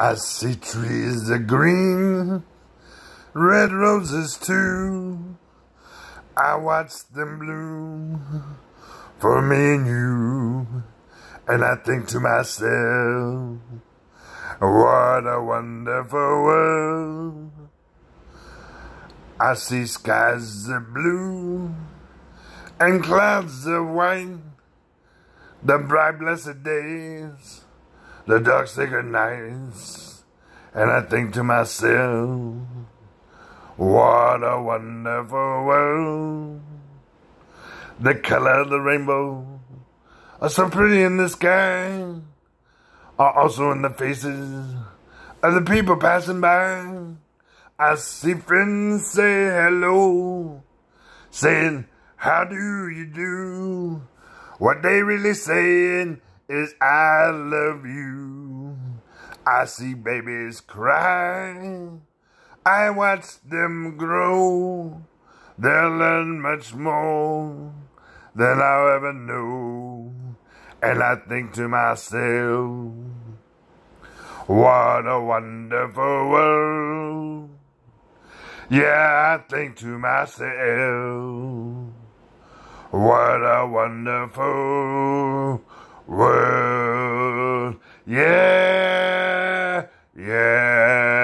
I see trees of green, red roses too. I watch them bloom for me and you. And I think to myself, what a wonderful world. I see skies of blue and clouds of white, the bright blessed days, the dark sacred nights, and I think to myself, what a wonderful world. The color of the rainbow are so pretty in the sky, are also in the faces of the people passing by. I see friends say hello, saying, how do you do? What they really saying is I love you. I see babies cry. I watch them grow. They'll learn much more than I'll ever know. And I think to myself, what a wonderful world. Yeah, I think to myself, what a wonderful world. Yeah, yeah.